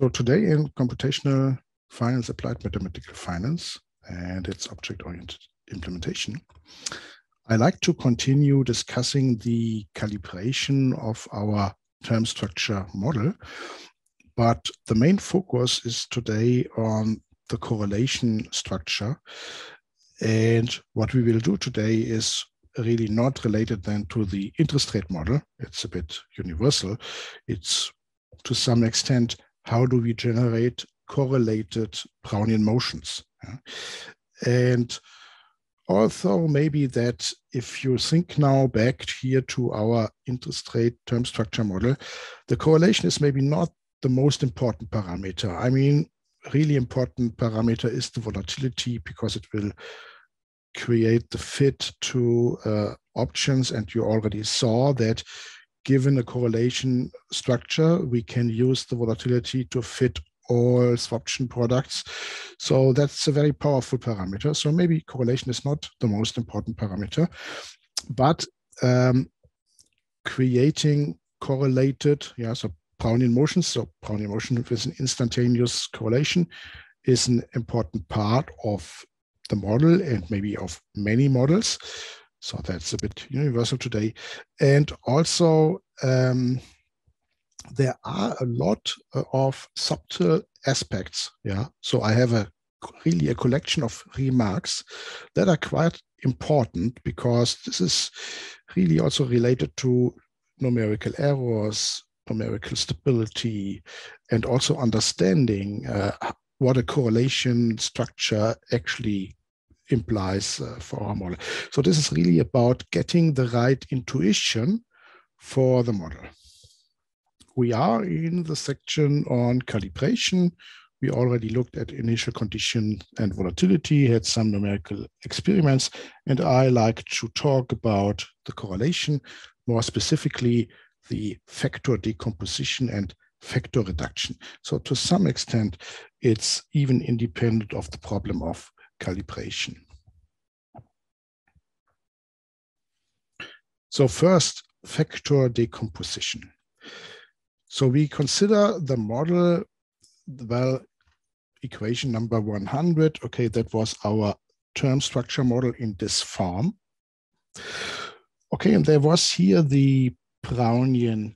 So today in computational finance, applied mathematical finance, and its object-oriented implementation, I like to continue discussing the calibration of our term structure model, but the main focus is today on the correlation structure. And what we will do today is really not related then to the interest rate model. It's a bit universal. It's to some extent how do we generate correlated Brownian motions. And although maybe that if you think now back here to our interest rate term structure model, the correlation is maybe not the most important parameter. I mean, really important parameter is the volatility because it will create the fit to uh, options. And you already saw that given a correlation structure, we can use the volatility to fit all swaption products. So that's a very powerful parameter. So maybe correlation is not the most important parameter, but um, creating correlated, yeah, so Brownian motions, so Brownian motion with an instantaneous correlation is an important part of the model and maybe of many models. So that's a bit universal today. And also, um, there are a lot uh, of subtle aspects. Yeah. So I have a really a collection of remarks that are quite important because this is really also related to numerical errors, numerical stability, and also understanding uh, what a correlation structure actually implies uh, for our model. So this is really about getting the right intuition for the model. We are in the section on calibration. We already looked at initial condition and volatility, had some numerical experiments, and I like to talk about the correlation, more specifically the factor decomposition and factor reduction. So to some extent, it's even independent of the problem of calibration. So first, factor decomposition. So we consider the model, well, equation number 100. Okay, that was our term structure model in this form. Okay, and there was here the Brownian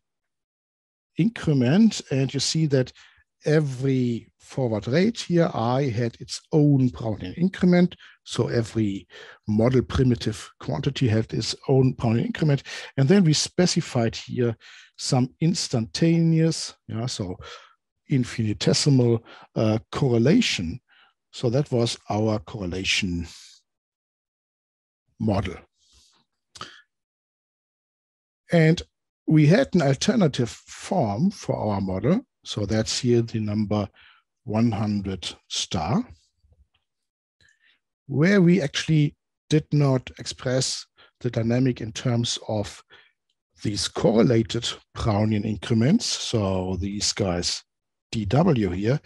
increment, and you see that every forward rate here, I had its own Brownian increment. So every model primitive quantity had its own Brownian increment. And then we specified here some instantaneous, yeah, so infinitesimal uh, correlation. So that was our correlation model. And we had an alternative form for our model. So that's here the number 100 star, where we actually did not express the dynamic in terms of these correlated Brownian increments. So these guys, dw here.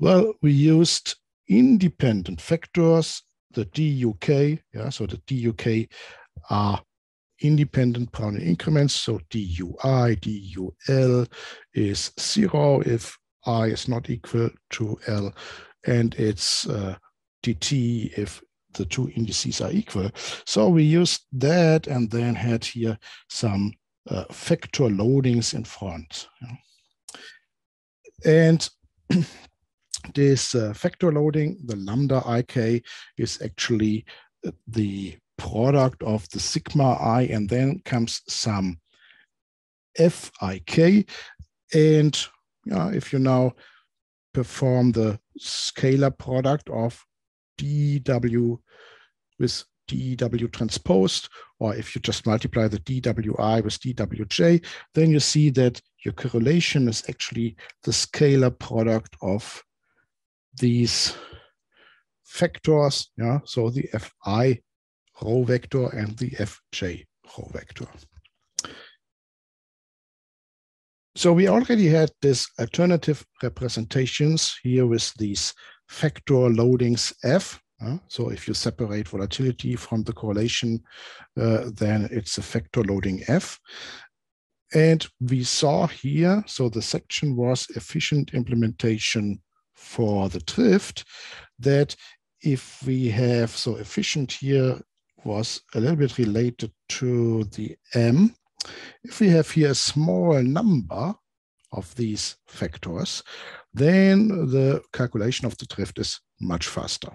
Well, we used independent factors, the duk, yeah, so the duk are independent Brownian increments. So dui, dul is zero if i is not equal to l, and it's uh, dt if the two indices are equal. So we used that and then had here some uh, factor loadings in front. And this uh, factor loading, the lambda ik, is actually uh, the product of the sigma i, and then comes some fik. And yeah, if you now perform the scalar product of dw with dw transposed, or if you just multiply the dwi with dwj, then you see that your correlation is actually the scalar product of these factors. Yeah, so the fi row vector and the fj row vector. So we already had this alternative representations here with these factor loadings f. Uh, so if you separate volatility from the correlation, uh, then it's a factor loading f. And we saw here, so the section was efficient implementation for the drift, that if we have, so efficient here was a little bit related to the M. If we have here a small number of these factors, then the calculation of the drift is much faster.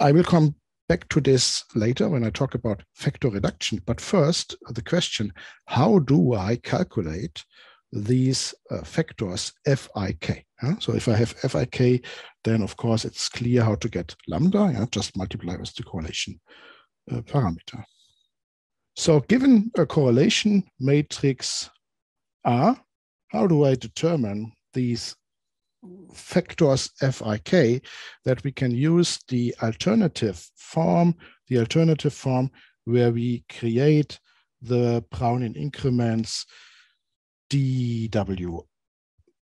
I will come back to this later when I talk about factor reduction. But first, the question, how do I calculate these uh, factors fik? So if I have fik, then of course it's clear how to get lambda, yeah? just multiply with the correlation uh, parameter. So given a correlation matrix R, how do I determine these factors fik that we can use the alternative form, the alternative form where we create the Brownian increments dw,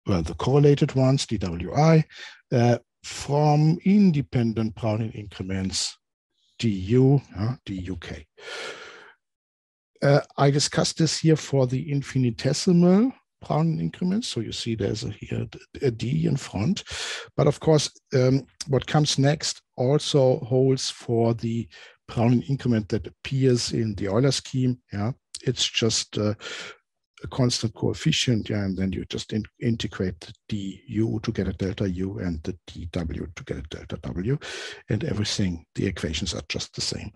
well, the correlated ones, dwi, uh, from independent Brownian increments du, uh, duk. Uh, I discussed this here for the infinitesimal Brownian increments. So you see there's a, here a D in front. But of course, um, what comes next also holds for the Brownian increment that appears in the Euler scheme. Yeah, it's just uh, a constant coefficient, yeah, and then you just in integrate the du to get a delta u and the dw to get a delta w, and everything, the equations are just the same.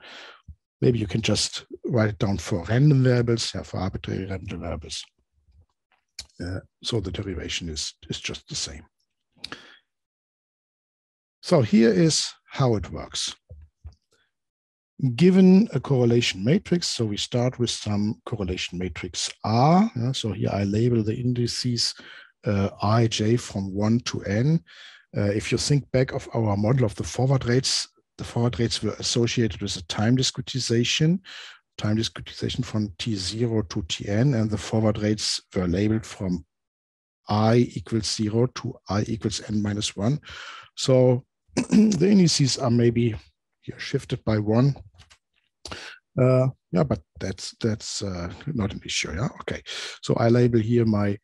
Maybe you can just write it down for random variables, yeah, for arbitrary random variables. Uh, so the derivation is, is just the same. So here is how it works. Given a correlation matrix, so we start with some correlation matrix R. Yeah, so here I label the indices uh, i, j from 1 to n. Uh, if you think back of our model of the forward rates, the forward rates were associated with a time discretization time discretization from T0 to Tn, and the forward rates were labeled from i equals 0 to i equals n minus 1. So the indices are maybe here shifted by one. Uh, yeah, but that's that's uh, not an issue. Yeah, okay. So I label here my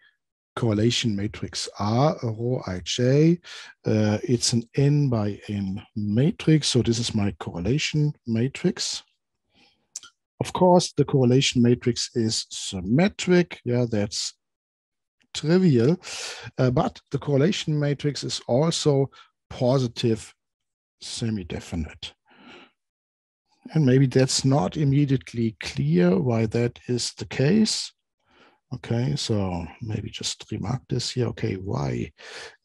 correlation matrix R, rho ij. Uh, it's an n by n matrix. So this is my correlation matrix. Of course, the correlation matrix is symmetric. Yeah, that's trivial. Uh, but the correlation matrix is also positive semi-definite. And maybe that's not immediately clear why that is the case. Okay, so maybe just remark this here. Okay, why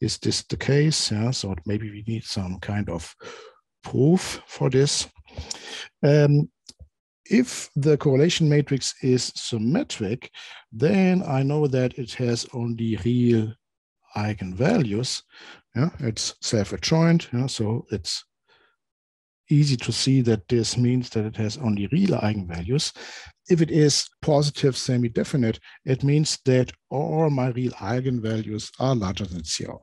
is this the case? Yeah, so maybe we need some kind of proof for this. Um, if the correlation matrix is symmetric, then I know that it has only real eigenvalues. Yeah, it's self-adjoint, yeah, so it's easy to see that this means that it has only real eigenvalues. If it is positive semi-definite, it means that all my real eigenvalues are larger than zero.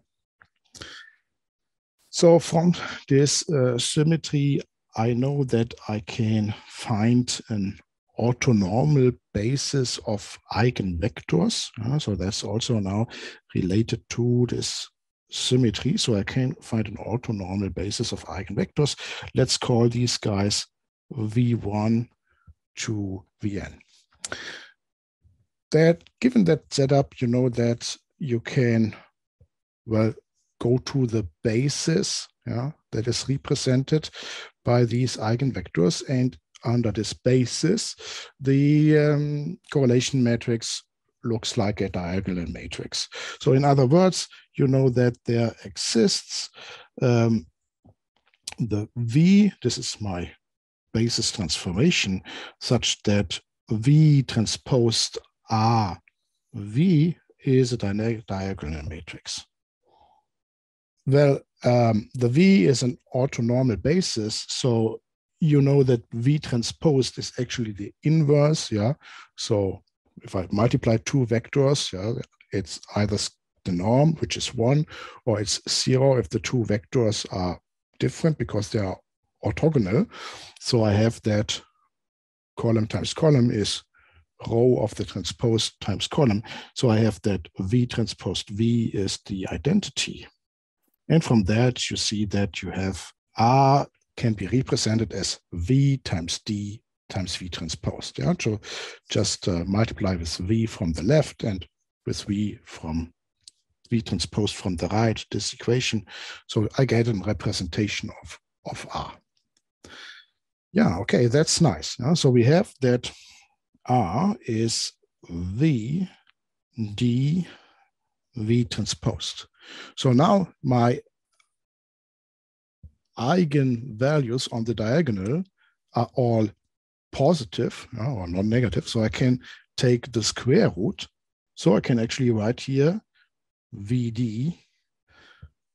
So from this uh, symmetry, I know that I can find an orthonormal basis of eigenvectors. Uh, so that's also now related to this symmetry. So I can find an orthonormal basis of eigenvectors. Let's call these guys V1 to Vn. That given that setup, you know that you can, well, go to the basis yeah, that is represented by these eigenvectors. And under this basis, the um, correlation matrix looks like a diagonal matrix. So in other words, you know that there exists um, the V, this is my basis transformation, such that V transposed R V is a diagonal matrix. Well, um, the V is an orthonormal basis. So you know that V transposed is actually the inverse. Yeah. So if I multiply two vectors, yeah, it's either the norm, which is one, or it's zero if the two vectors are different because they are orthogonal. So I have that column times column is row of the transpose times column. So I have that V transposed V is the identity. And from that, you see that you have R can be represented as V times D times V transposed. Yeah, so just uh, multiply with V from the left and with V from V transposed from the right, this equation. So I get a representation of, of R. Yeah, okay, that's nice. Yeah? So we have that R is V D V transposed. So now my eigenvalues on the diagonal are all positive or non-negative. So I can take the square root. So I can actually write here VD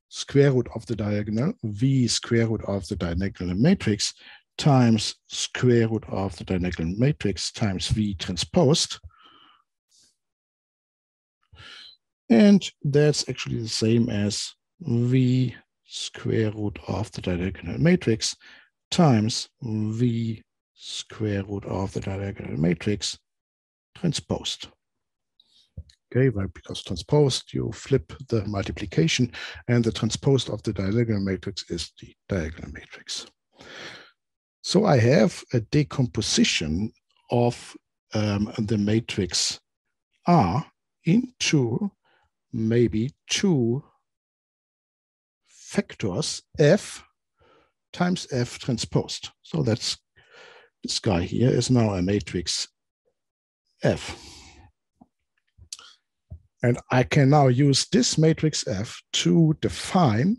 square root of the diagonal, V square root of the diagonal matrix times square root of the diagonal matrix times V transposed. And that's actually the same as V square root of the diagonal matrix times V square root of the diagonal matrix transposed. Okay, well, because transposed, you flip the multiplication and the transposed of the diagonal matrix is the diagonal matrix. So I have a decomposition of um, the matrix R into maybe two factors F times F transposed. So that's this guy here is now a matrix F. And I can now use this matrix F to define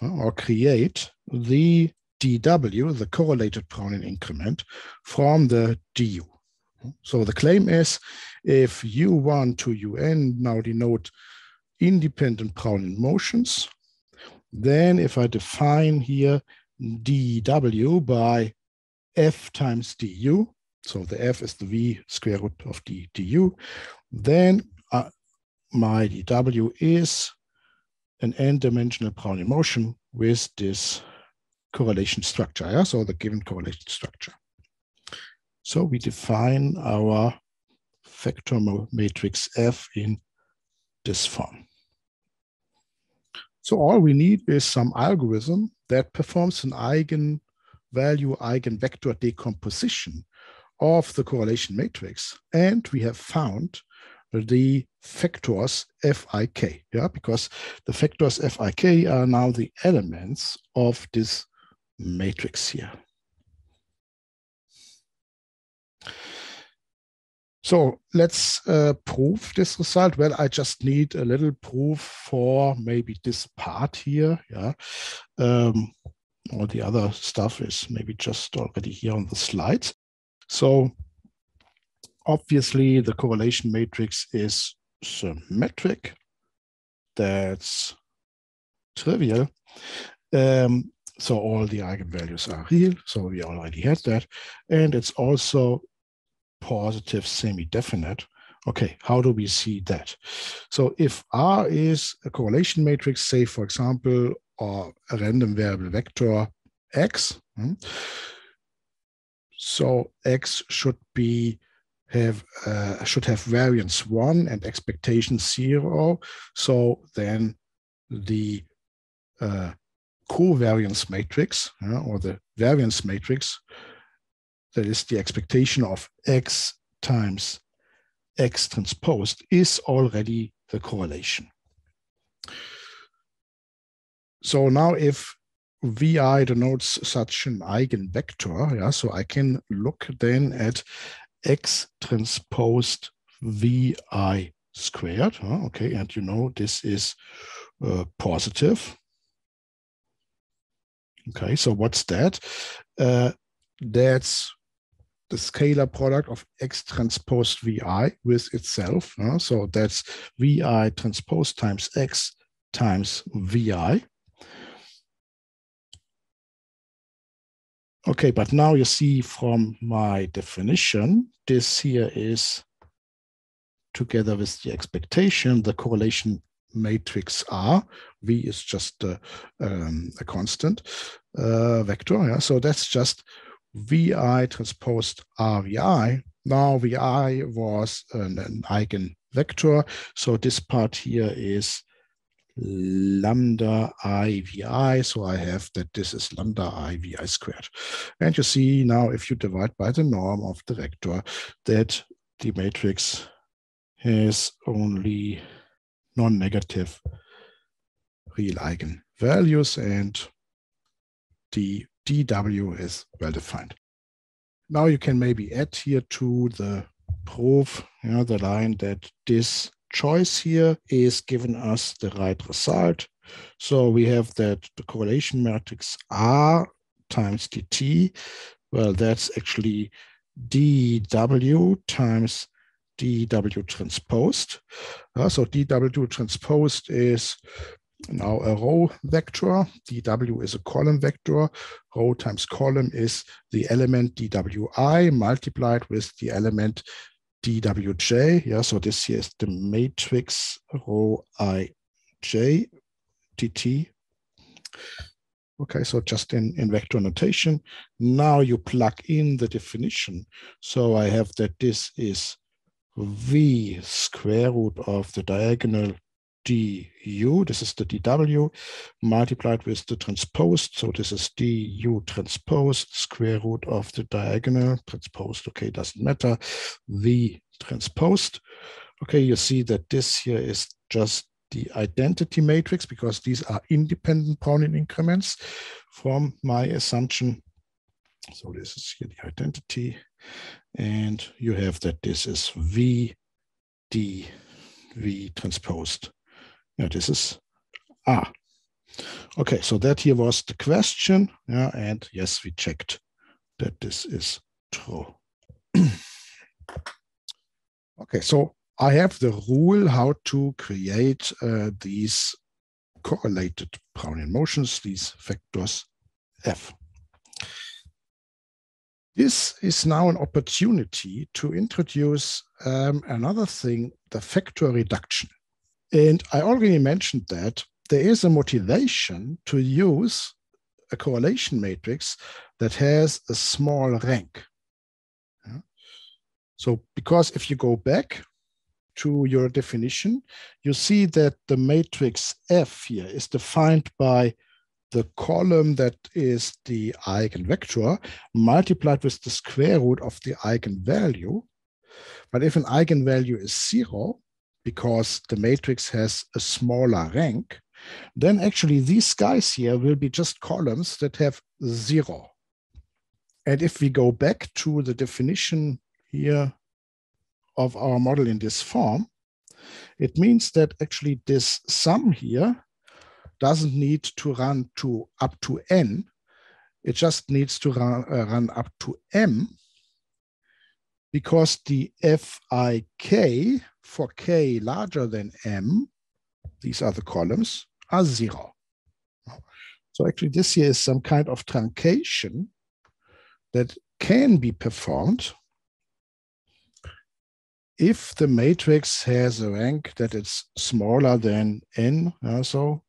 uh, or create the dW, the correlated Brownian increment, from the du. So the claim is if u1 to un now denote independent Brownian motions, then if I define here dW by f times du, so the f is the v square root of the du, then uh, my dw is an n-dimensional Brownian motion with this correlation structure, yeah? so the given correlation structure. So we define our vector matrix F in this form. So all we need is some algorithm that performs an eigenvalue, eigenvector decomposition of the correlation matrix. And we have found the factors Fik, yeah, because the factors Fik are now the elements of this matrix here. So let's uh, prove this result. Well, I just need a little proof for maybe this part here. Yeah. Um, all the other stuff is maybe just already here on the slides. So obviously the correlation matrix is symmetric. That's trivial. Um, so all the eigenvalues are real. So we already had that. And it's also positive semi-definite. Okay, how do we see that? So if R is a correlation matrix, say, for example, or a random variable vector X, hmm, so X should be have uh, should have variance one and expectation zero. So then the uh, covariance matrix uh, or the variance matrix that is the expectation of x times x transposed is already the correlation. So now if vi denotes such an eigenvector, yeah, so I can look then at x transposed vi squared, huh? okay, and you know this is uh, positive. Okay, so what's that? Uh, that's the scalar product of x transposed vi with itself. So that's vi transpose times x times vi. Okay, but now you see from my definition, this here is together with the expectation, the correlation matrix R. V is just a, um, a constant uh, vector. Yeah? So that's just VI transposed RVI Now vi was an, an eigenvector. So this part here is lambda i vi. So I have that this is lambda i vi squared. And you see now if you divide by the norm of the vector that the matrix has only non-negative real eigenvalues and the dw is well defined. Now you can maybe add here to the proof, you know, the line that this choice here is giving us the right result. So we have that the correlation matrix R times dt, well, that's actually dw times dw transposed. Uh, so dw transposed is now a row vector. dw is a column vector. Row times column is the element dwi multiplied with the element dwj. Yeah, so this here is the matrix rho ij dt. Okay, so just in, in vector notation. Now you plug in the definition. So I have that this is v square root of the diagonal du, this is the dw, multiplied with the transposed, so this is du transposed, square root of the diagonal, transposed, okay, doesn't matter, v transposed. Okay, you see that this here is just the identity matrix because these are independent Brownian increments from my assumption. So this is here the identity. And you have that this is V, D, V transposed yeah, this is ah. Okay, so that here was the question. Yeah, and yes, we checked that this is true. okay, so I have the rule how to create uh, these correlated Brownian motions, these vectors f. This is now an opportunity to introduce um, another thing, the factor reduction. And I already mentioned that there is a motivation to use a correlation matrix that has a small rank. Yeah. So because if you go back to your definition, you see that the matrix F here is defined by the column that is the eigenvector multiplied with the square root of the eigenvalue. But if an eigenvalue is zero, because the matrix has a smaller rank, then actually these guys here will be just columns that have zero. And if we go back to the definition here of our model in this form, it means that actually this sum here doesn't need to run to up to n. It just needs to run, uh, run up to m because the fik for k larger than m, these are the columns, are zero. So actually this here is some kind of truncation that can be performed if the matrix has a rank that is smaller than n, uh, so,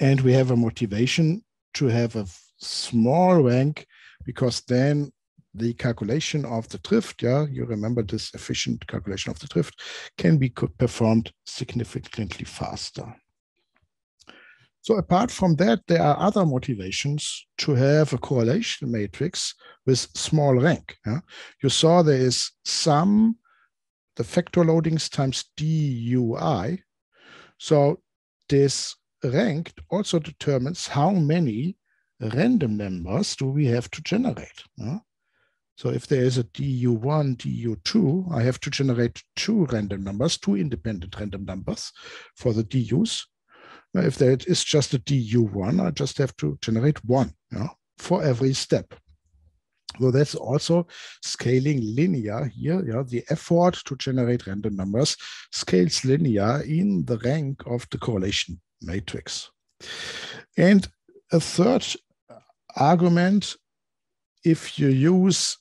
and we have a motivation to have a small rank because then the calculation of the drift, yeah, you remember this efficient calculation of the drift, can be performed significantly faster. So apart from that, there are other motivations to have a correlation matrix with small rank. Yeah? You saw there is some, the factor loadings times DUI. So this rank also determines how many random numbers do we have to generate. Yeah? So if there is a DU1, DU2, I have to generate two random numbers, two independent random numbers for the DUs. Now, if there is just a DU1, I just have to generate one yeah, for every step. So that's also scaling linear here. Yeah, the effort to generate random numbers scales linear in the rank of the correlation matrix. And a third argument, if you use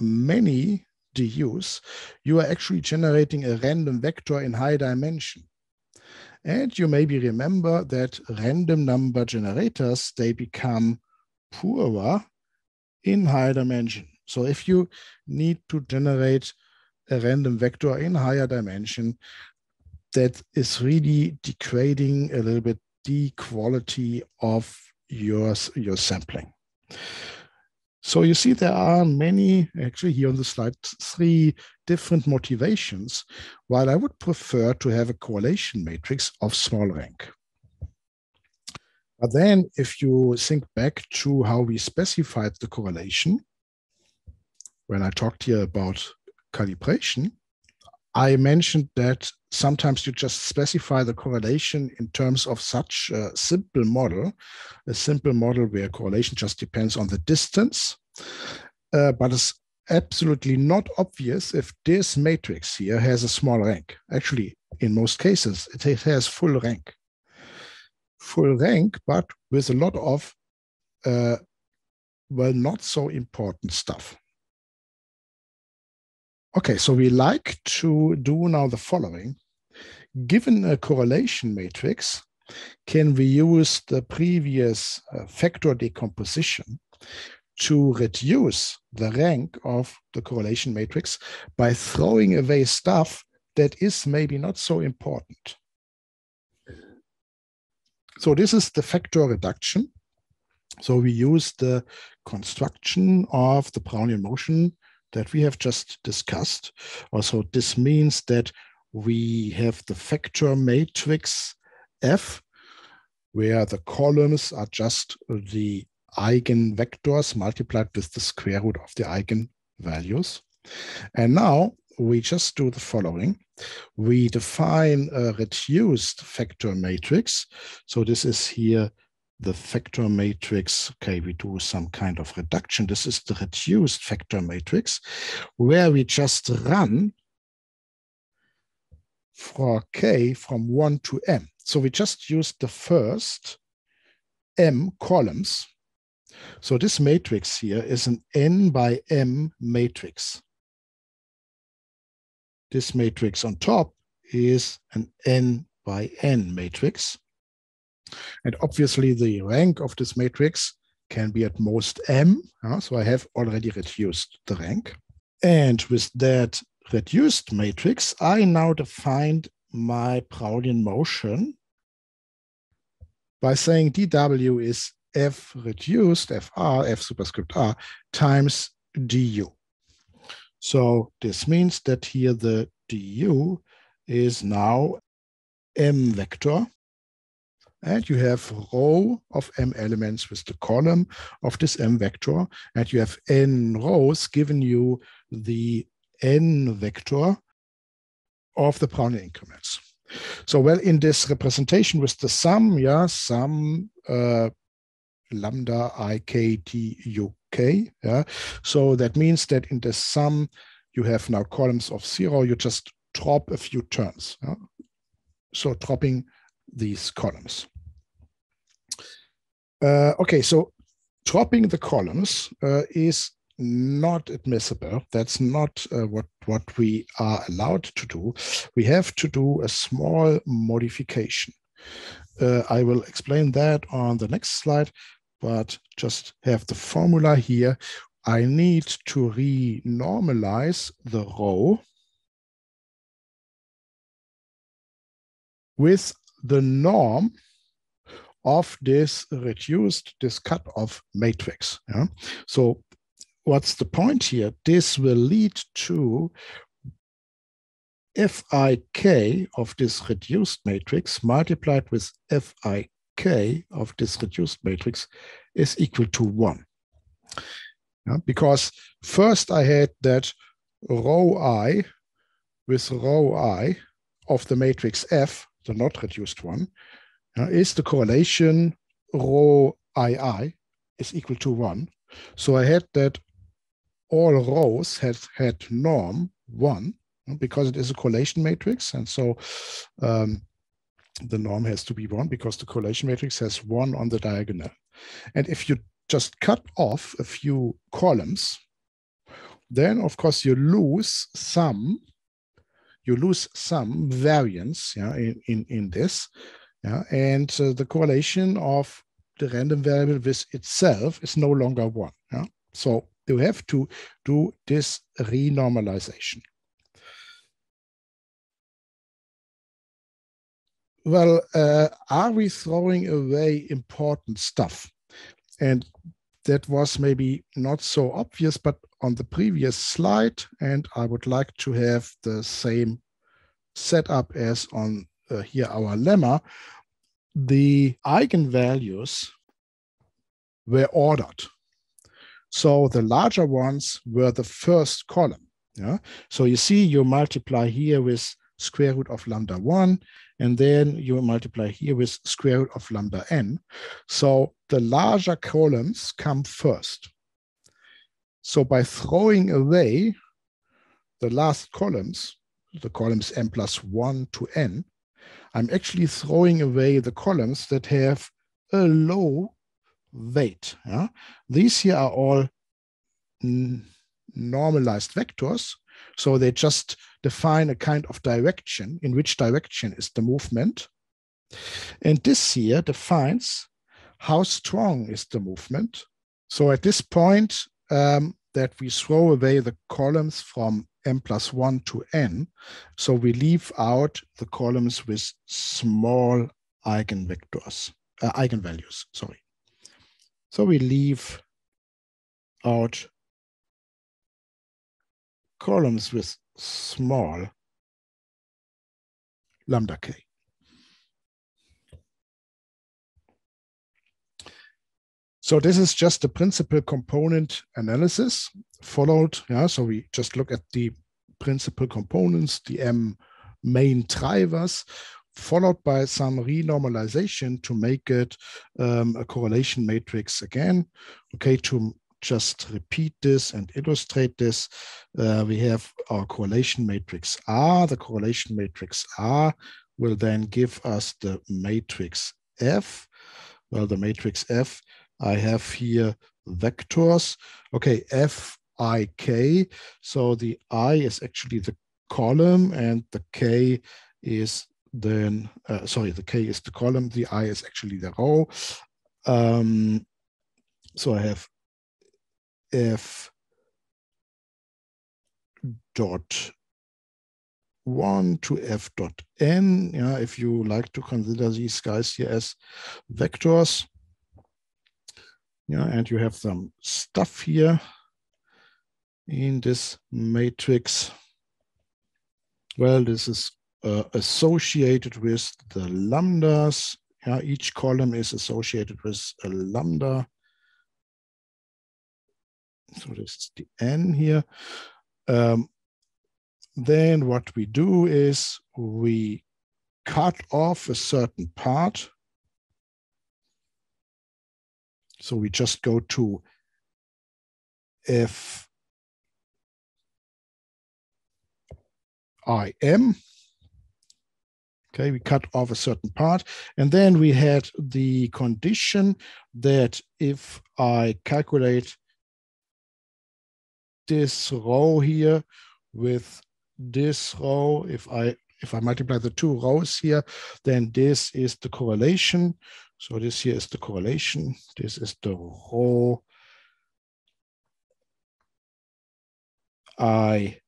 many DUs, you are actually generating a random vector in high dimension. And you maybe remember that random number generators, they become poorer in high dimension. So if you need to generate a random vector in higher dimension that is really degrading a little bit the quality of your, your sampling. So you see there are many, actually here on the slide, three different motivations, while I would prefer to have a correlation matrix of small rank. But then if you think back to how we specified the correlation, when I talked here about calibration, I mentioned that sometimes you just specify the correlation in terms of such a simple model, a simple model where correlation just depends on the distance, uh, but it's absolutely not obvious if this matrix here has a small rank. Actually, in most cases, it has full rank. Full rank, but with a lot of, uh, well, not so important stuff. Okay, so we like to do now the following. Given a correlation matrix, can we use the previous uh, factor decomposition to reduce the rank of the correlation matrix by throwing away stuff that is maybe not so important. So this is the factor reduction. So we use the construction of the Brownian motion that we have just discussed. Also, this means that we have the factor matrix F, where the columns are just the eigenvectors multiplied with the square root of the eigenvalues. And now we just do the following. We define a reduced factor matrix. So this is here the factor matrix, okay, we do some kind of reduction. This is the reduced factor matrix where we just run for k from 1 to m. So we just use the first m columns. So this matrix here is an n by m matrix. This matrix on top is an n by n matrix. And obviously the rank of this matrix can be at most m. Uh, so I have already reduced the rank. And with that reduced matrix, I now defined my Brownian motion by saying dw is f reduced, fr, f superscript r, times du. So this means that here the du is now m vector and you have row of m elements with the column of this m vector, and you have n rows giving you the n vector of the Brownian increments. So, well, in this representation with the sum, yeah, sum uh, lambda i k t u k, yeah. So that means that in the sum, you have now columns of zero. You just drop a few terms. Yeah? So dropping these columns. Uh, okay, so dropping the columns uh, is not admissible. That's not uh, what, what we are allowed to do. We have to do a small modification. Uh, I will explain that on the next slide, but just have the formula here. I need to renormalize the row with the norm of this reduced, this cutoff matrix. Yeah? So what's the point here? This will lead to Fik of this reduced matrix multiplied with Fik of this reduced matrix is equal to one. Yeah? Because first I had that row i with row i of the matrix F, the not reduced one, uh, is the correlation rho ii is equal to one. So I had that all rows had had norm one because it is a correlation matrix. And so um, the norm has to be one because the correlation matrix has one on the diagonal. And if you just cut off a few columns, then of course you lose some, you lose some variance yeah, in, in, in this. Yeah? And the correlation of the random variable with itself is no longer one. Yeah? So you have to do this renormalization. Well, uh, are we throwing away important stuff? And that was maybe not so obvious, but on the previous slide, and I would like to have the same setup as on uh, here our lemma, the eigenvalues were ordered. So the larger ones were the first column. Yeah. So you see, you multiply here with square root of lambda one, and then you multiply here with square root of lambda n. So the larger columns come first. So by throwing away the last columns, the columns m plus 1 to n, I'm actually throwing away the columns that have a low weight. Yeah? These here are all normalized vectors. So they just define a kind of direction, in which direction is the movement. And this here defines how strong is the movement. So at this point um, that we throw away the columns from m plus 1 to n, so we leave out the columns with small eigenvectors, uh, eigenvalues, sorry. So we leave out columns with small lambda k. So this is just the principal component analysis followed. Yeah, so we just look at the principal components, the M main drivers, followed by some renormalization to make it um, a correlation matrix again. Okay, to just repeat this and illustrate this, uh, we have our correlation matrix R. The correlation matrix R will then give us the matrix F. Well, the matrix F, I have here vectors. Okay, F, I, K. So the I is actually the column and the K is then, uh, sorry, the K is the column, the I is actually the row. Um, so I have f dot 1 to f dot n, yeah, if you like to consider these guys here as vectors. Yeah, and you have some stuff here in this matrix. Well, this is uh, associated with the lambdas. Yeah, each column is associated with a lambda. So this is the n here. Um, then what we do is we cut off a certain part. So we just go to F I M. Okay, we cut off a certain part. And then we had the condition that if I calculate this row here with this row, if I if I multiply the two rows here, then this is the correlation. So this here is the correlation. This is the rho I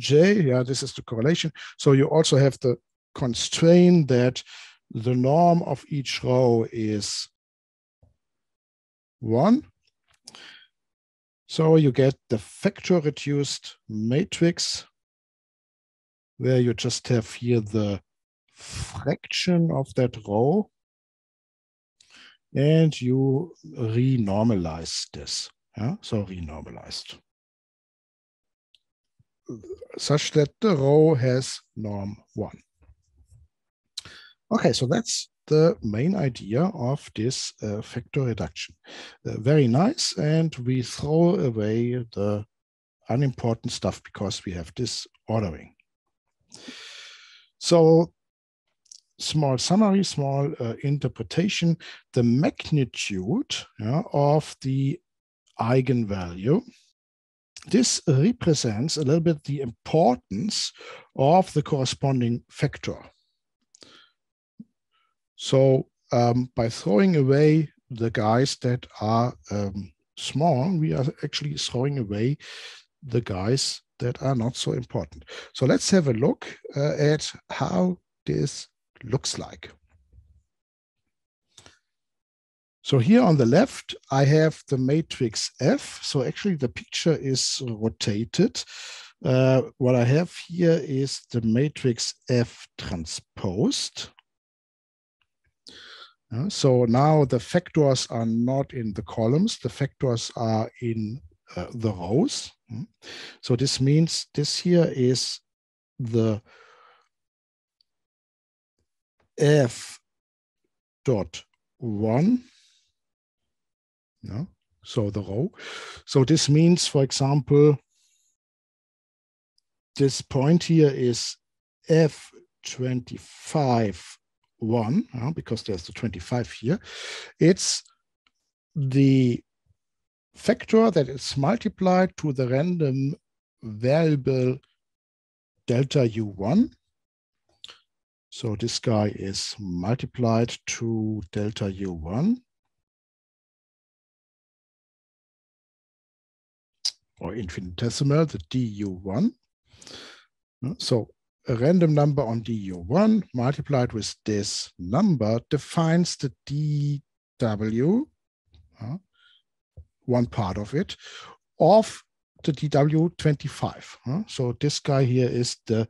J. Yeah, this is the correlation. So you also have the constraint that the norm of each row is one. So you get the factor reduced matrix where you just have here the fraction of that row and you renormalize this. Yeah? So renormalized such that the row has norm one. Okay, so that's the main idea of this uh, factor reduction. Uh, very nice, and we throw away the unimportant stuff because we have this ordering. So small summary, small uh, interpretation, the magnitude yeah, of the eigenvalue. This represents a little bit the importance of the corresponding factor. So um, by throwing away the guys that are um, small, we are actually throwing away the guys that are not so important. So let's have a look uh, at how this looks like. So here on the left, I have the matrix F. So actually the picture is rotated. Uh, what I have here is the matrix F transposed. Uh, so now the factors are not in the columns, the factors are in uh, the rows. Hmm. So this means this here is the f dot one. No, so the row. So this means, for example, this point here is f25 1, uh, because there's the 25 here. It's the factor that is multiplied to the random variable delta u1. So this guy is multiplied to delta u1. Or infinitesimal, the du1. So a random number on du1 multiplied with this number defines the dw, uh, one part of it, of the dw25. Uh, so this guy here is the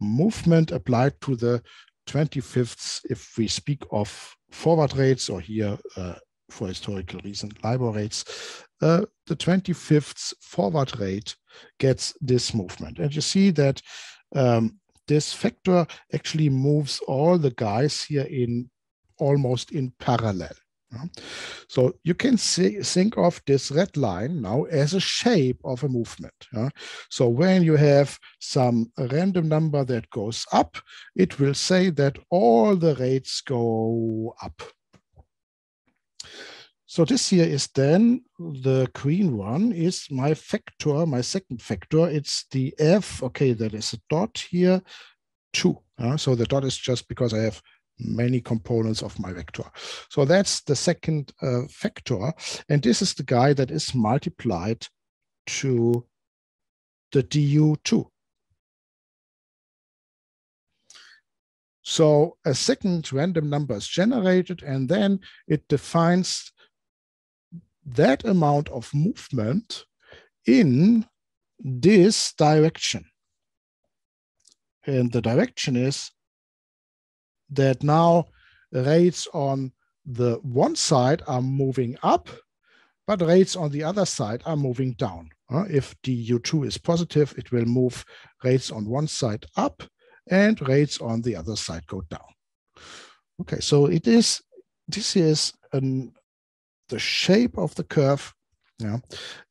movement applied to the 25ths if we speak of forward rates or here uh, for historical reason, LIBOR rates, uh, the 25th forward rate gets this movement. And you see that um, this factor actually moves all the guys here in almost in parallel. So you can see, think of this red line now as a shape of a movement. So when you have some random number that goes up, it will say that all the rates go up. So this here is then the green one is my factor, my second factor. It's the f, okay, that is a dot here, two. Uh, so the dot is just because I have many components of my vector. So that's the second uh, factor. And this is the guy that is multiplied to the du2. So a second random number is generated, and then it defines that amount of movement in this direction. And the direction is that now rates on the one side are moving up, but rates on the other side are moving down. Uh, if du2 is positive, it will move rates on one side up and rates on the other side go down. Okay, so it is, this is an the shape of the curve. Yeah.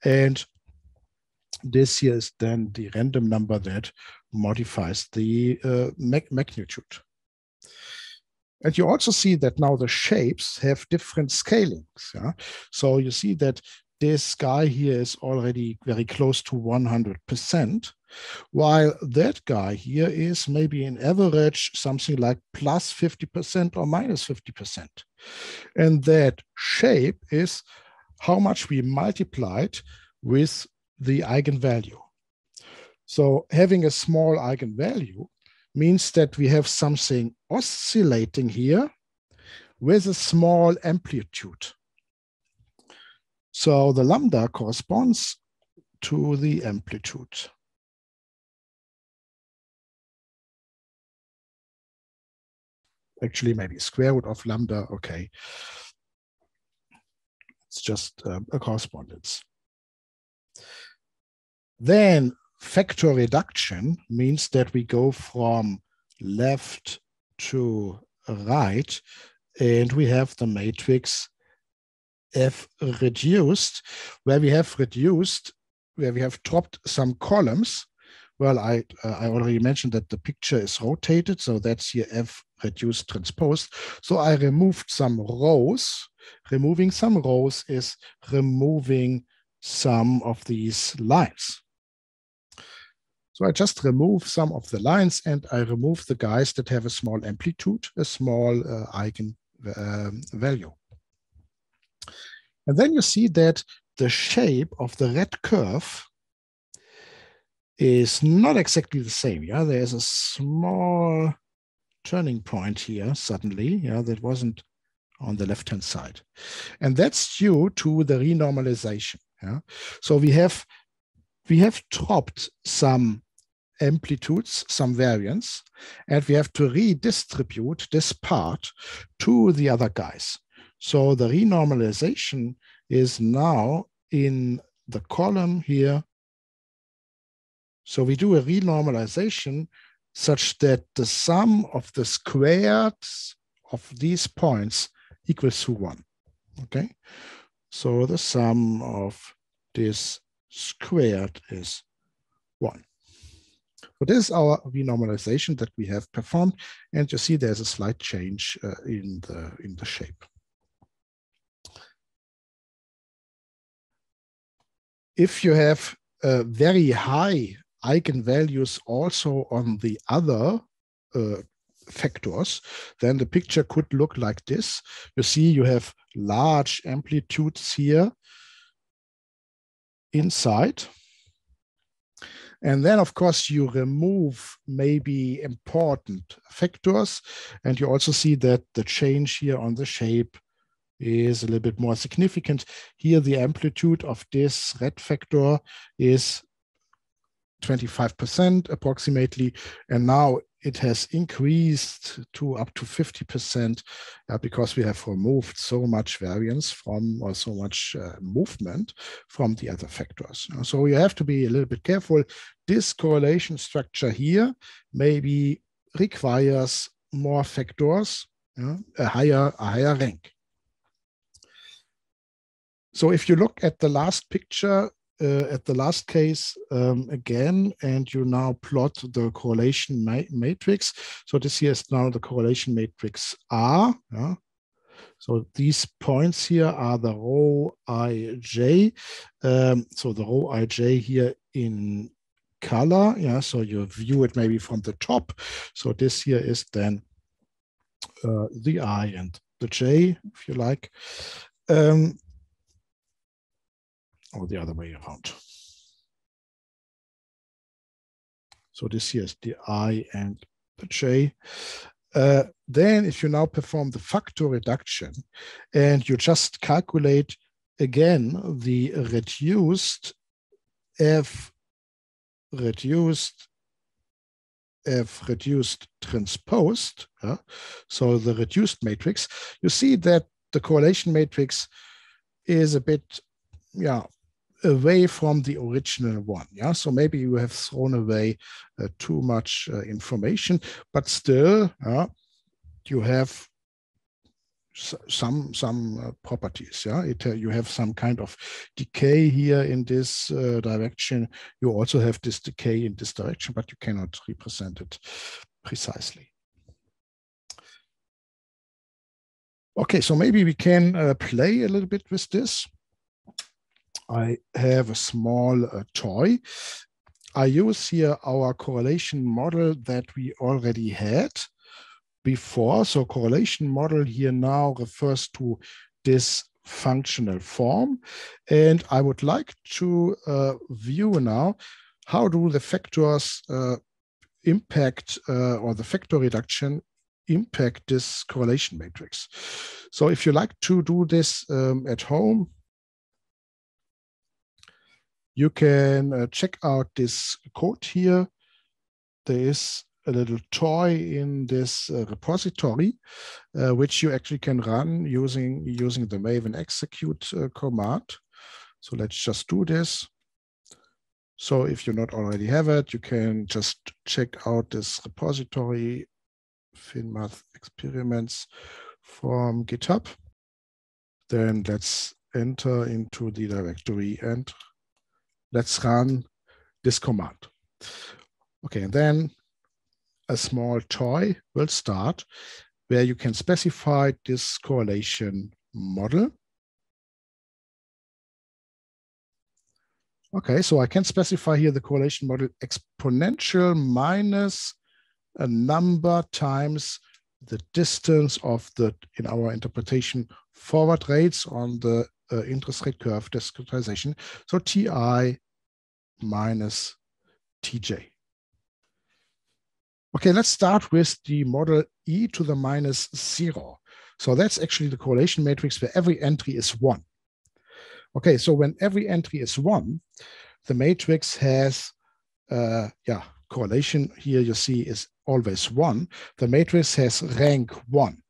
And this here is then the random number that modifies the uh, mag magnitude. And you also see that now the shapes have different scalings. Yeah? So you see that this guy here is already very close to 100%, while that guy here is maybe in average something like plus 50% or minus 50%. And that shape is how much we multiplied with the eigenvalue. So having a small eigenvalue means that we have something oscillating here with a small amplitude. So the lambda corresponds to the amplitude. Actually, maybe square root of lambda, okay. It's just um, a correspondence. Then factor reduction means that we go from left to right, and we have the matrix F reduced, where we have reduced, where we have dropped some columns. Well, I uh, I already mentioned that the picture is rotated, so that's here F reduced transposed. So I removed some rows. Removing some rows is removing some of these lines. So I just remove some of the lines and I remove the guys that have a small amplitude, a small uh, eigen uh, value. And then you see that the shape of the red curve is not exactly the same. Yeah, there's a small turning point here suddenly. Yeah, that wasn't on the left-hand side. And that's due to the renormalization. Yeah. So we have we have dropped some amplitudes, some variance, and we have to redistribute this part to the other guys. So the renormalization is now in the column here. So we do a renormalization such that the sum of the squares of these points equals to one, okay? So the sum of this squared is one. So this is our renormalization that we have performed. And you see there's a slight change uh, in, the, in the shape. If you have uh, very high eigenvalues also on the other uh, factors, then the picture could look like this. You see you have large amplitudes here inside. And then, of course, you remove maybe important factors. And you also see that the change here on the shape is a little bit more significant. Here, the amplitude of this red factor is 25% approximately. And now it has increased to up to 50% uh, because we have removed so much variance from or so much uh, movement from the other factors. So you have to be a little bit careful. This correlation structure here maybe requires more factors, a higher a higher rank. So if you look at the last picture, uh, at the last case um, again, and you now plot the correlation ma matrix. So this here is now the correlation matrix R. Yeah? So these points here are the rho ij. Um, so the rho ij here in color. Yeah, so you view it maybe from the top. So this here is then uh, the I and the J, if you like. Um, or the other way around. So this here is the I and the J. Uh, then if you now perform the factor reduction and you just calculate again the reduced F reduced F reduced transposed, uh, so the reduced matrix, you see that the correlation matrix is a bit, yeah, away from the original one. Yeah, so maybe you have thrown away uh, too much uh, information, but still, uh, you have some some uh, properties. Yeah, it, uh, you have some kind of decay here in this uh, direction. You also have this decay in this direction, but you cannot represent it precisely. Okay, so maybe we can play a little bit with this. I have a small uh, toy. I use here our correlation model that we already had before. So correlation model here now refers to this functional form. And I would like to uh, view now how do the factors uh, impact uh, or the factor reduction impact this correlation matrix. So if you like to do this um, at home, you can uh, check out this code here. There is a little toy in this uh, repository, uh, which you actually can run using, using the maven execute command. So let's just do this. So if you not already have it, you can just check out this repository, FinMath experiments from GitHub. Then let's enter into the directory and let's run this command. Okay, and then a small toy will start where you can specify this correlation model. Okay, so I can specify here the correlation model exponential minus a number times the distance of the, in our interpretation, forward rates on the uh, interest rate curve discretization. So Ti minus Tj. Okay, let's start with the model e to the minus zero. So that's actually the correlation matrix where every entry is one. Okay, so when every entry is one, the matrix has, uh, yeah, correlation here you see is always one. The matrix has rank one.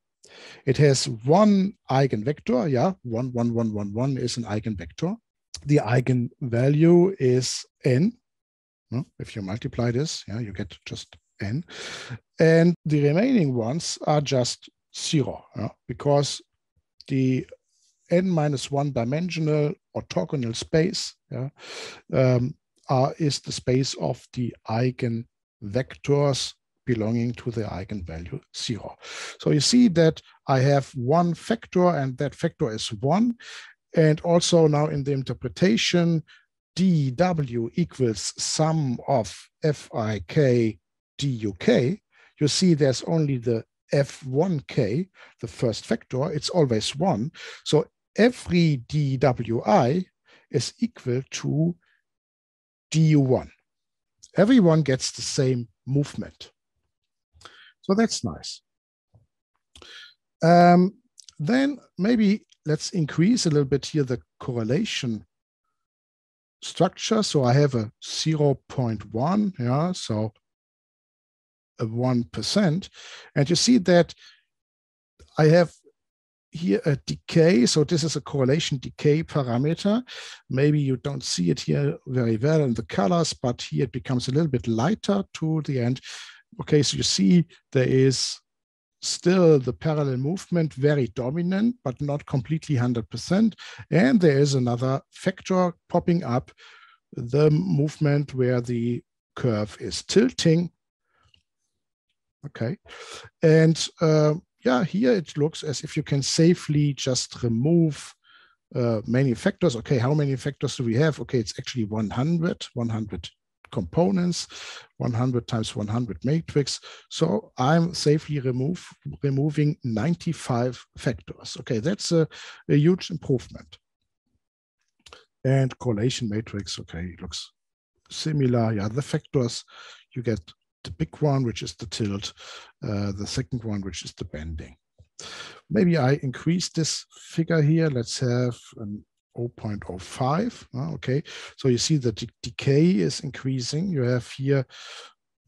It has one eigenvector, yeah, one, one, one, one, one is an eigenvector. The eigenvalue is n. If you multiply this, yeah, you get just n. And the remaining ones are just zero, yeah, because the n minus one dimensional orthogonal space yeah, um, are, is the space of the eigenvectors belonging to the eigenvalue zero. So you see that I have one factor and that factor is one. And also now in the interpretation, dw equals sum of fik duk, you see there's only the f1k, the first factor, it's always one. So every dwi is equal to du1. Everyone gets the same movement. So that's nice. Um, then maybe let's increase a little bit here the correlation structure. So I have a 0.1, yeah, so a 1%. And you see that I have here a decay. So this is a correlation decay parameter. Maybe you don't see it here very well in the colors, but here it becomes a little bit lighter to the end. Okay, so you see there is still the parallel movement very dominant, but not completely 100%. And there is another factor popping up, the movement where the curve is tilting. Okay, and uh, yeah, here it looks as if you can safely just remove uh, many factors. Okay, how many factors do we have? Okay, it's actually 100, 100 components, 100 times 100 matrix. So I'm safely remove, removing 95 factors. Okay, that's a, a huge improvement. And correlation matrix, okay, looks similar. Yeah, the factors, you get the big one, which is the tilt, uh, the second one, which is the bending. Maybe I increase this figure here. Let's have an 0.05. Uh, okay, so you see the decay is increasing. You have here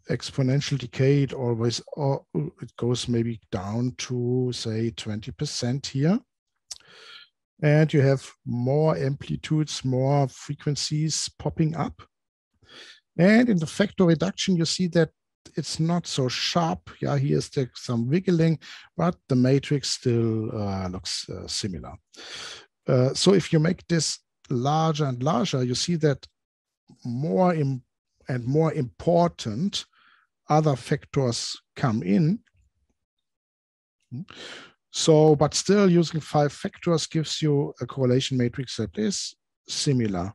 exponential decay. It always or it goes maybe down to say 20% here. And you have more amplitudes, more frequencies popping up. And in the factor reduction, you see that it's not so sharp. Yeah, here's the, some wiggling, but the matrix still uh, looks uh, similar. Uh, so if you make this larger and larger, you see that more and more important other factors come in. So, but still using five factors gives you a correlation matrix that is similar.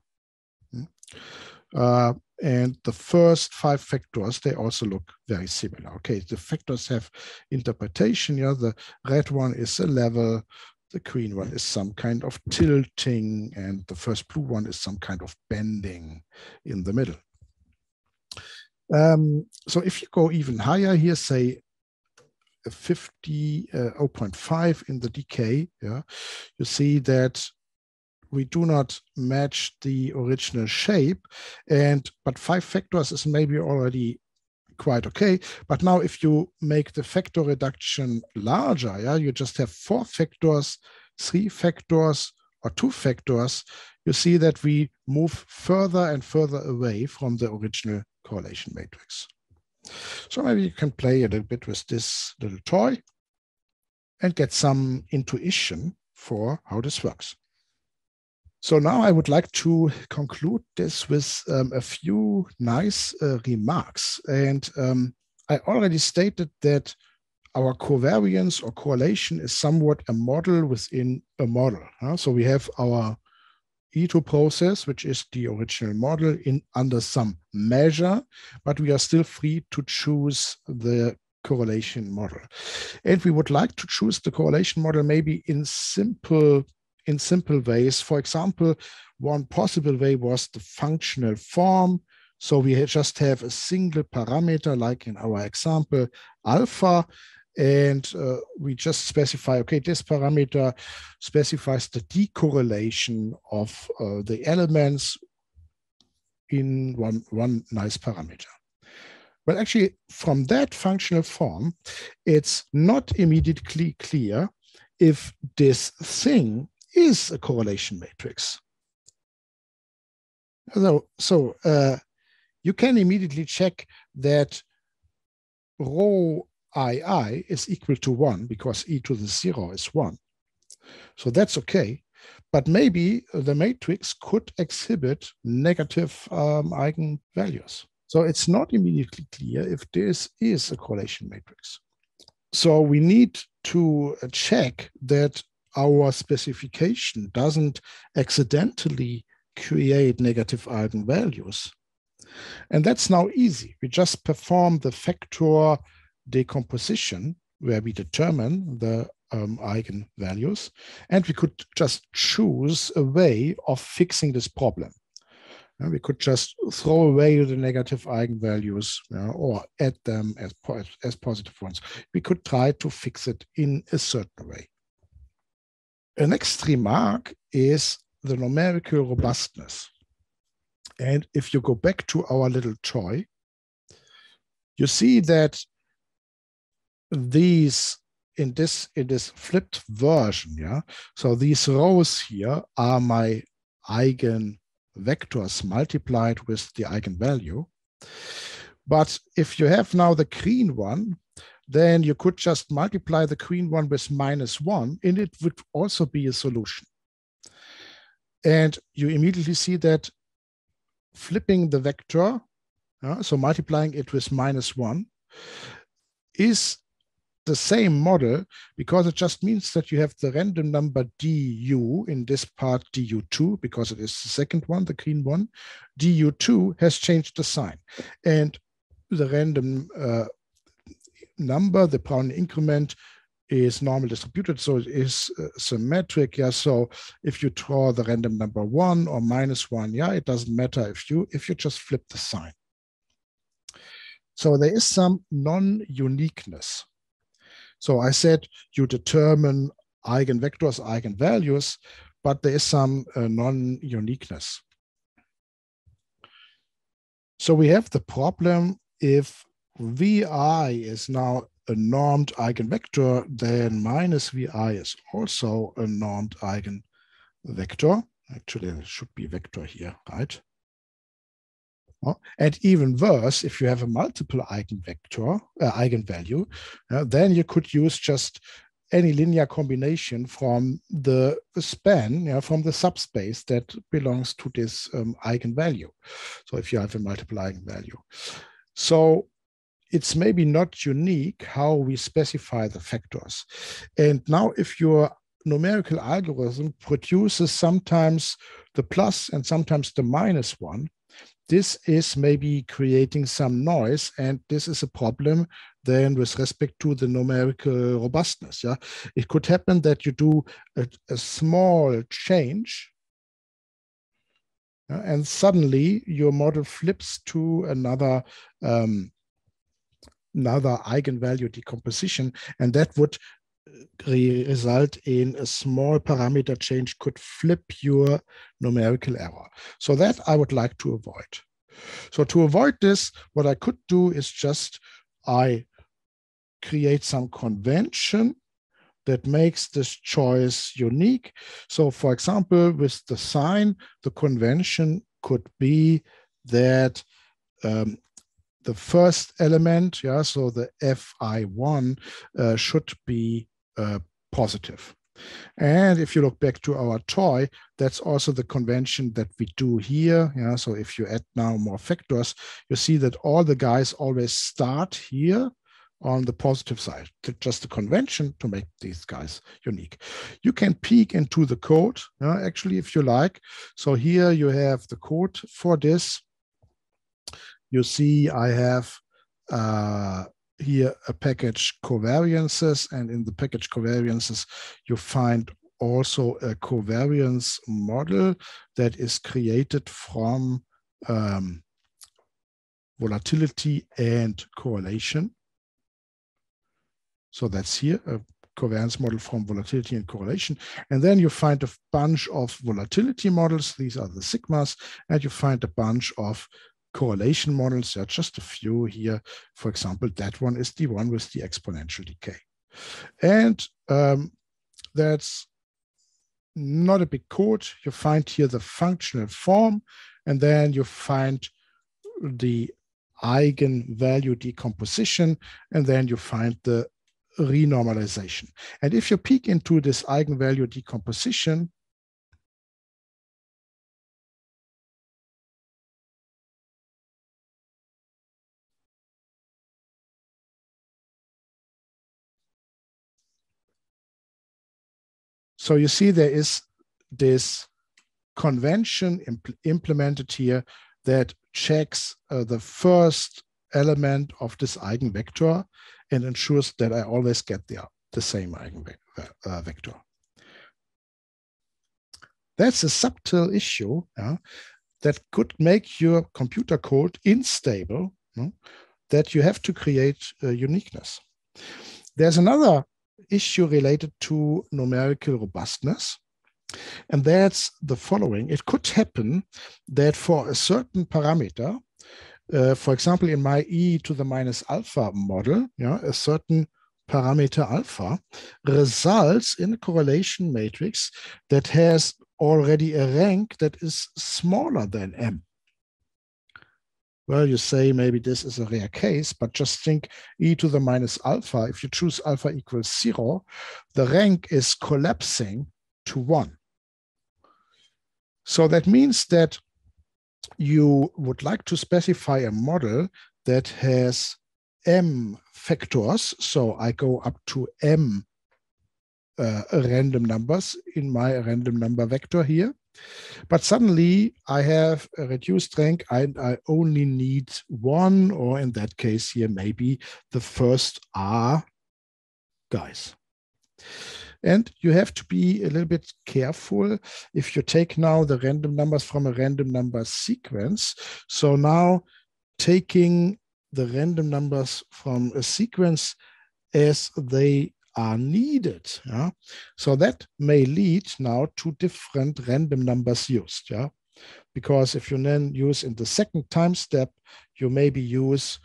Uh, and the first five factors, they also look very similar. Okay, the factors have interpretation. Yeah, the red one is a level, the green one is some kind of tilting, and the first blue one is some kind of bending in the middle. Um, so if you go even higher here, say 50, uh, 0.5 in the decay, yeah, you see that we do not match the original shape and but five factors is maybe already quite okay but now if you make the factor reduction larger yeah you just have four factors three factors or two factors you see that we move further and further away from the original correlation matrix so maybe you can play a little bit with this little toy and get some intuition for how this works. So now I would like to conclude this with um, a few nice uh, remarks. And um, I already stated that our covariance or correlation is somewhat a model within a model. Huh? So we have our Itô process, which is the original model in under some measure, but we are still free to choose the correlation model. And we would like to choose the correlation model maybe in simple in simple ways. For example, one possible way was the functional form. So we just have a single parameter, like in our example, alpha, and uh, we just specify, okay, this parameter specifies the decorrelation of uh, the elements in one, one nice parameter. Well, actually, from that functional form, it's not immediately clear if this thing is a correlation matrix. So, so uh, you can immediately check that rho ii is equal to 1 because e to the 0 is 1. So that's okay. But maybe the matrix could exhibit negative um, eigenvalues. So it's not immediately clear if this is a correlation matrix. So we need to check that our specification doesn't accidentally create negative eigenvalues. And that's now easy. We just perform the factor decomposition where we determine the um, eigenvalues, and we could just choose a way of fixing this problem. Uh, we could just throw away the negative eigenvalues uh, or add them as, as positive ones. We could try to fix it in a certain way. A next remark is the numerical robustness. And if you go back to our little toy, you see that these in this in this flipped version, yeah. So these rows here are my eigen vectors multiplied with the eigenvalue. But if you have now the green one, then you could just multiply the green one with minus one, and it would also be a solution. And you immediately see that flipping the vector, uh, so multiplying it with minus one, is the same model because it just means that you have the random number du in this part du2 because it is the second one, the green one. du2 has changed the sign. And the random uh, number, the Brownian increment, is normally distributed, so it is uh, symmetric. Yeah, so if you draw the random number one or minus one, yeah, it doesn't matter if you if you just flip the sign. So there is some non-uniqueness so I said you determine eigenvectors, eigenvalues, but there is some uh, non-uniqueness. So we have the problem if vi is now a normed eigenvector, then minus vi is also a normed eigenvector. Actually, it should be vector here, right? And even worse, if you have a multiple eigenvector, uh, eigenvalue, uh, then you could use just any linear combination from the span, from the subspace that belongs to this um, eigenvalue. So if you have a multiple eigenvalue. So it's maybe not unique how we specify the factors. And now if your numerical algorithm produces sometimes the plus and sometimes the minus one, this is maybe creating some noise and this is a problem then with respect to the numerical robustness yeah it could happen that you do a, a small change and suddenly your model flips to another um, another eigenvalue decomposition and that would result in a small parameter change could flip your numerical error. So that I would like to avoid. So to avoid this, what I could do is just I create some convention that makes this choice unique. So for example, with the sign, the convention could be that um, the first element, yeah, so the fi1 uh, should be uh, positive. And if you look back to our toy, that's also the convention that we do here. Yeah, so if you add now more factors, you see that all the guys always start here on the positive side. Just a convention to make these guys unique. You can peek into the code, yeah, actually, if you like. So here you have the code for this. You see I have uh, here a package covariances and in the package covariances you find also a covariance model that is created from um, volatility and correlation. So that's here, a covariance model from volatility and correlation. And then you find a bunch of volatility models. These are the sigmas. And you find a bunch of correlation models. There are just a few here. For example, that one is the one with the exponential decay. And um, that's not a big code. You find here the functional form, and then you find the eigenvalue decomposition, and then you find the renormalization. And if you peek into this eigenvalue decomposition, So you see there is this convention impl implemented here that checks uh, the first element of this eigenvector and ensures that I always get the, the same eigenvector. Uh, That's a subtle issue yeah, that could make your computer code unstable, that you have to create uh, uniqueness. There's another issue related to numerical robustness. And that's the following. It could happen that for a certain parameter, uh, for example, in my e to the minus alpha model, yeah, a certain parameter alpha results in a correlation matrix that has already a rank that is smaller than m. Well, you say maybe this is a rare case, but just think e to the minus alpha. If you choose alpha equals zero, the rank is collapsing to one. So that means that you would like to specify a model that has m factors. So I go up to m uh, random numbers in my random number vector here. But suddenly I have a reduced rank and I only need one, or in that case here, maybe the first R guys. And you have to be a little bit careful if you take now the random numbers from a random number sequence. So now taking the random numbers from a sequence as they are needed. Yeah? So that may lead now to different random numbers used. Yeah? Because if you then use in the second time step, you maybe use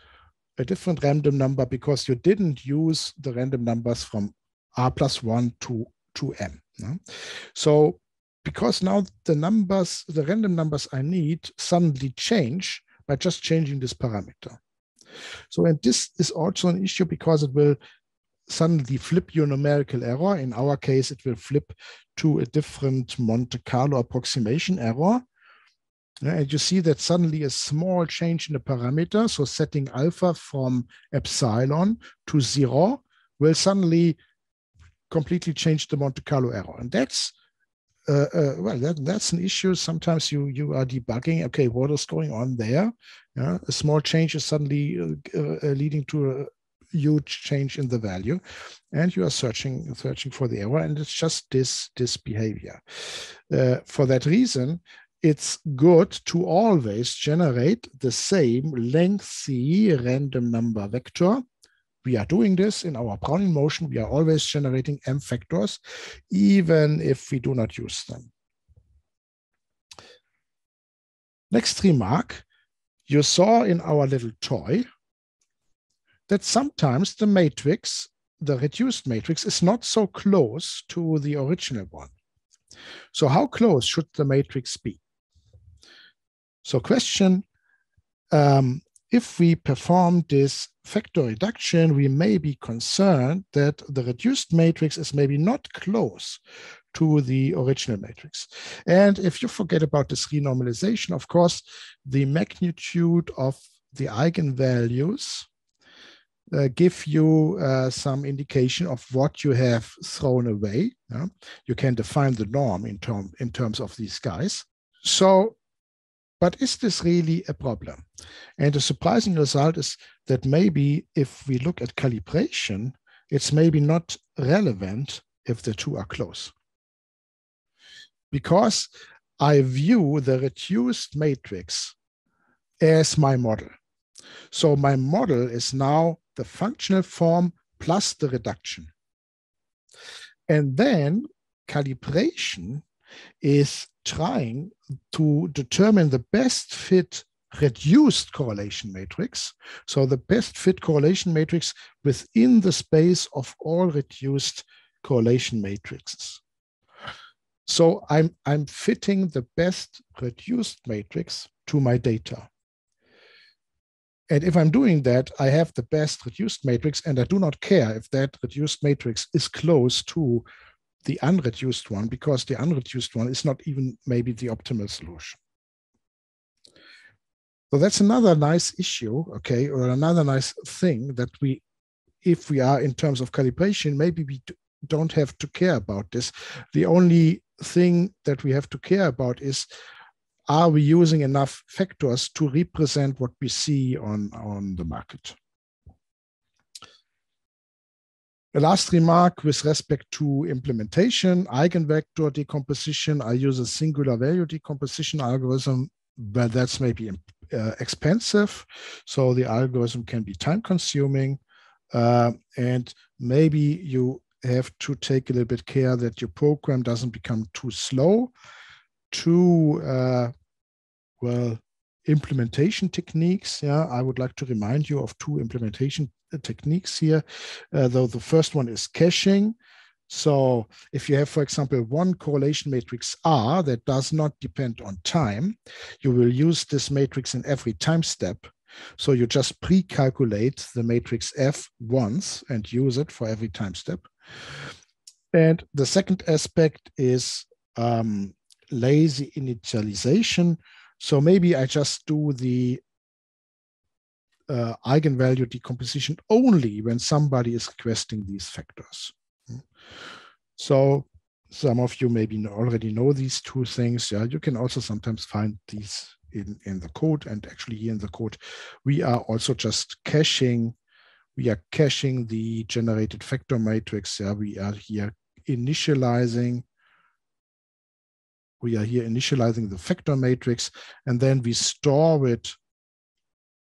a different random number because you didn't use the random numbers from r plus 1 to, to m. Yeah? So because now the numbers, the random numbers I need suddenly change by just changing this parameter. So, and this is also an issue because it will suddenly flip your numerical error. In our case, it will flip to a different Monte Carlo approximation error. And you see that suddenly a small change in the parameter, so setting alpha from epsilon to zero, will suddenly completely change the Monte Carlo error. And that's uh, uh, well, that, that's an issue. Sometimes you you are debugging. Okay, what is going on there? Yeah, a small change is suddenly uh, uh leading to a, huge change in the value and you are searching searching for the error and it's just this this behavior uh, for that reason it's good to always generate the same lengthy random number vector we are doing this in our Brownian motion. We are always generating m factors, even if we do not use them. Next remark, you saw in our little toy that sometimes the matrix, the reduced matrix, is not so close to the original one. So how close should the matrix be? So question, um, if we perform this factor reduction, we may be concerned that the reduced matrix is maybe not close to the original matrix. And if you forget about this renormalization, of course, the magnitude of the eigenvalues uh, give you uh, some indication of what you have thrown away. You can define the norm in, term, in terms of these guys. So, but is this really a problem? And the surprising result is that maybe if we look at calibration, it's maybe not relevant if the two are close. Because I view the reduced matrix as my model. So my model is now the functional form plus the reduction. And then calibration is trying to determine the best fit reduced correlation matrix. So the best fit correlation matrix within the space of all reduced correlation matrices. So I'm, I'm fitting the best reduced matrix to my data. And if I'm doing that, I have the best reduced matrix, and I do not care if that reduced matrix is close to the unreduced one, because the unreduced one is not even maybe the optimal solution. So that's another nice issue, okay, or another nice thing that we, if we are in terms of calibration, maybe we don't have to care about this. The only thing that we have to care about is are we using enough factors to represent what we see on, on the market? A last remark with respect to implementation, eigenvector decomposition. I use a singular value decomposition algorithm, but that's maybe uh, expensive. So the algorithm can be time consuming. Uh, and maybe you have to take a little bit care that your program doesn't become too slow, too, uh, well, implementation techniques. Yeah, I would like to remind you of two implementation uh, techniques here. Uh, though the first one is caching. So if you have, for example, one correlation matrix R that does not depend on time, you will use this matrix in every time step. So you just pre-calculate the matrix F once and use it for every time step. And the second aspect is um, lazy initialization. So maybe I just do the uh, eigenvalue decomposition only when somebody is requesting these factors. So some of you maybe already know these two things. Yeah, you can also sometimes find these in, in the code. And actually here in the code, we are also just caching, we are caching the generated factor matrix. Yeah, we are here initializing we are here initializing the factor matrix and then we store it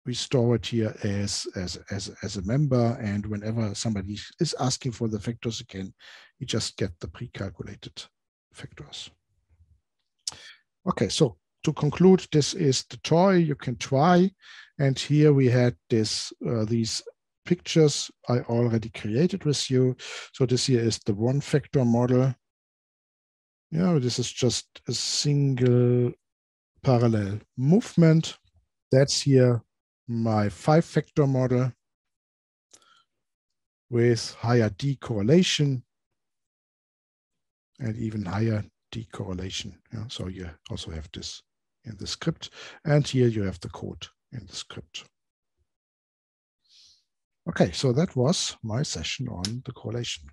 we store it here as, as, as, as a member. And whenever somebody is asking for the factors again, you just get the pre-calculated factors. Okay, so to conclude, this is the toy you can try. And here we had this uh, these pictures I already created with you. So this here is the one factor model. Yeah, this is just a single parallel movement. That's here my five factor model with higher decorrelation and even higher decorrelation. Yeah, so you also have this in the script. And here you have the code in the script. Okay, so that was my session on the correlation.